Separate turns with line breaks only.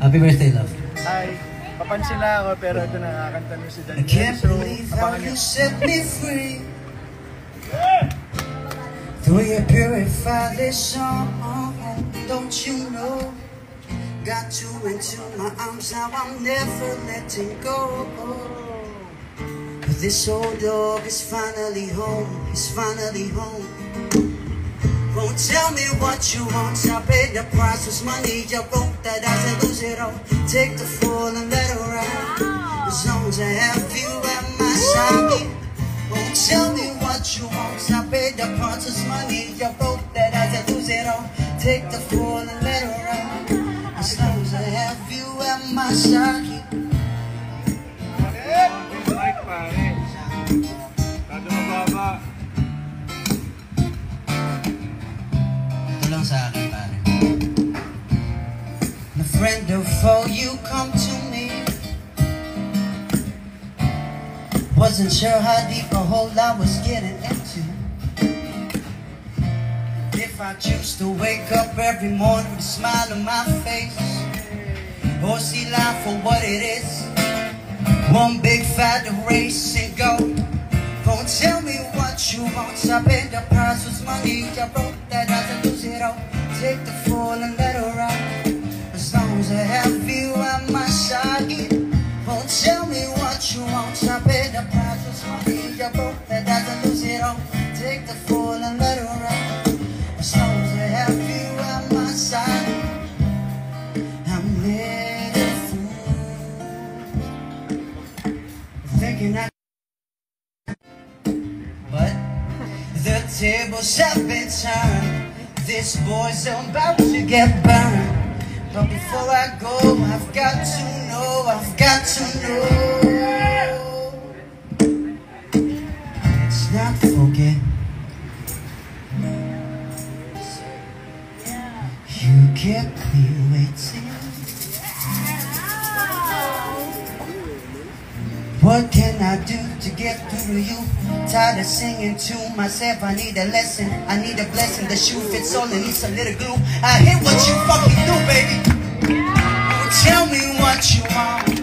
Happy birthday, love.
Hi. Papansin na ako pero ito nakakanta niyo si
I can't
So,
believe how you set me free. Through your purified this song, don't you know? Got you into my arms, now I'm never letting go. This old dog is finally home, he's finally home. Won't tell me what you want, I paid the price was money, you wrote that I said lose it all. Take the fall and let it ride. As long as I have you at my side. Won't tell me what you want, I paid the price was money, you wrote that I said lose it all. Take the fall and let it ride. As long as I have you at my side. Lang sa akin, pare. My friend or foe, you come to me. Wasn't sure how deep a hole I was getting into. If I choose to wake up every morning with a smile on my face, or see life for what it is, one big fat race and go. Don't tell me what you want. I paid the price was money. I wrote Take the fall and let it ride. As long as I have you at my side. Don't tell me what you want. I paid the price was money. your wrote that could lose it all. Take the fall and let it ride. As long as I have you at my side. I'm little fool. Thinking I but the tables have been turned. This boy's about to get burned. But before I go, I've got to know, I've got to know. Not forget. You kept me waiting. What can I do to get through to you? Tired of singing to myself, I need a lesson, I need a blessing. The shoe fits all and needs a little glue. I hate what you fucking do, baby. Tell me what you want.